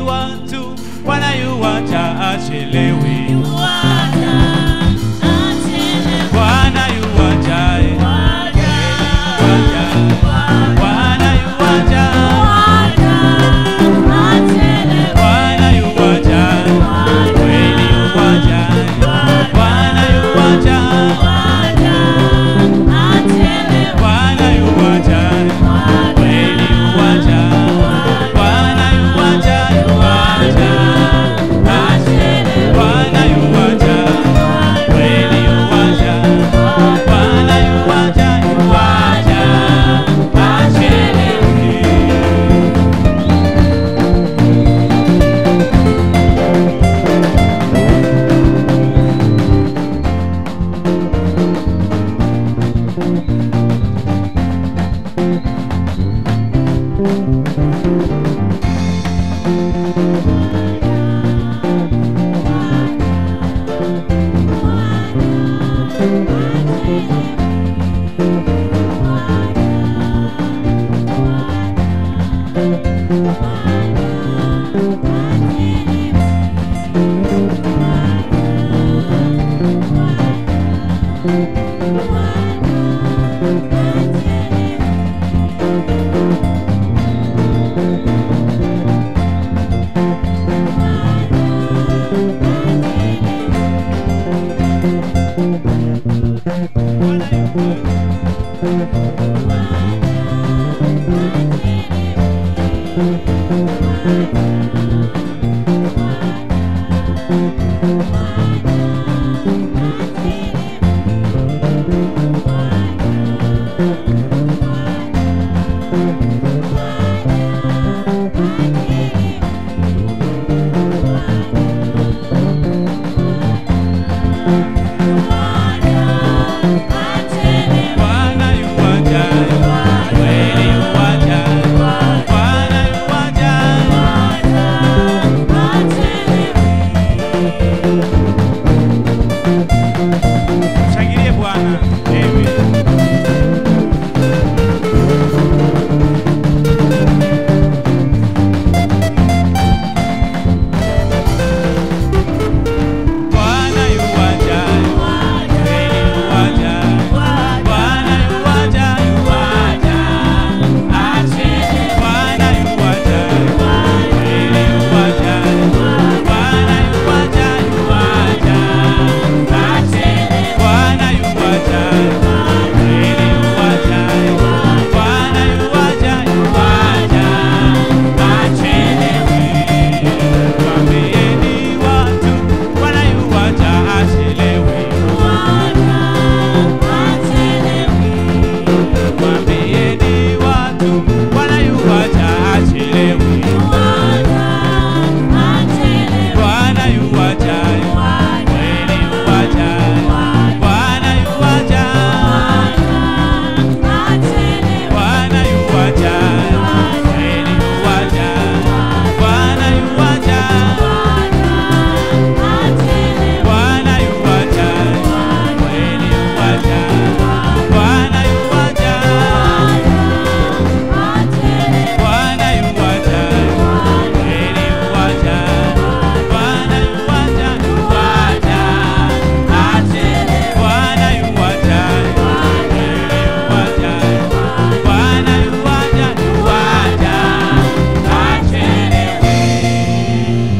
yuaja tu, Bwana yuaja achelewi. Bwana Bwana